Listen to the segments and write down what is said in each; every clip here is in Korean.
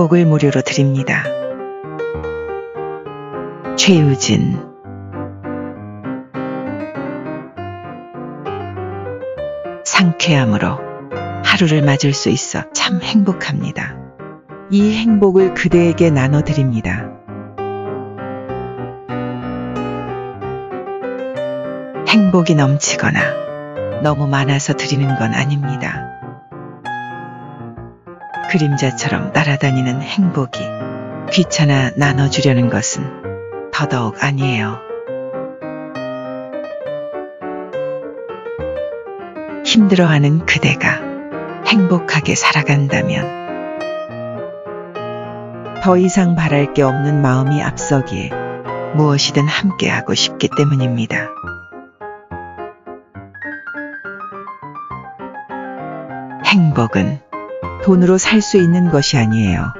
행복을 무료로 드립니다. 최유진 상쾌함으로 하루를 맞을 수 있어 참 행복합니다. 이 행복을 그대에게 나눠드립니다. 행복이 넘치거나 너무 많아서 드리는 건 아닙니다. 그림자처럼 따라다니는 행복이 귀찮아 나눠주려는 것은 더더욱 아니에요. 힘들어하는 그대가 행복하게 살아간다면 더 이상 바랄 게 없는 마음이 앞서기에 무엇이든 함께하고 싶기 때문입니다. 행복은 돈으로 살 수 있는 것이 아니에요.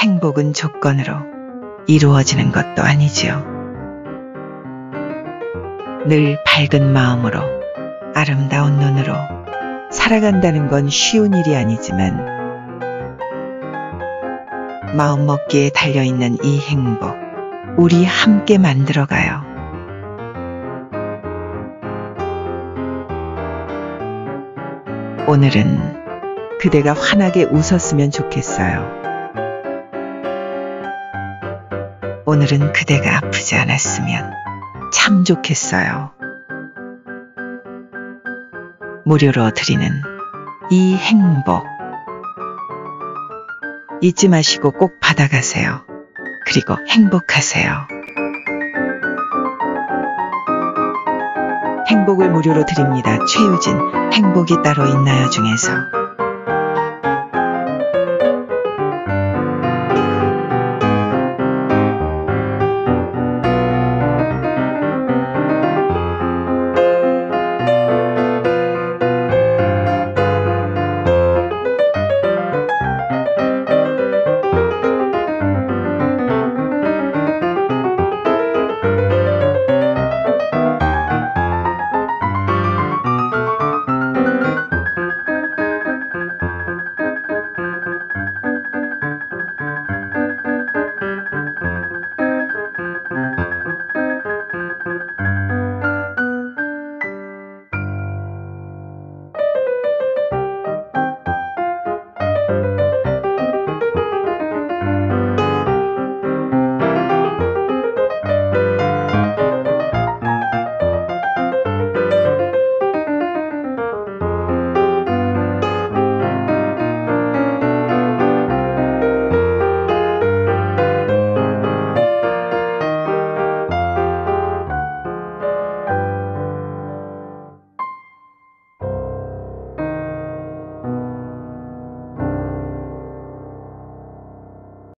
행복은 조건으로 이루어지는 것도 아니지요. 늘 밝은 마음으로 아름다운 눈으로 살아간다는 건 쉬운 일이 아니지만 마음먹기에 달려있는 이 행복, 우리 함께 만들어가요. 오늘은 그대가 환하게 웃었으면 좋겠어요. 오늘은 그대가 아프지 않았으면 참 좋겠어요. 무료로 드리는 이 행복. 잊지 마시고 꼭 받아가세요. 그리고 행복하세요. 행복을 무료로 드립니다. 최유진, 행복이 따로 있나요 중에서.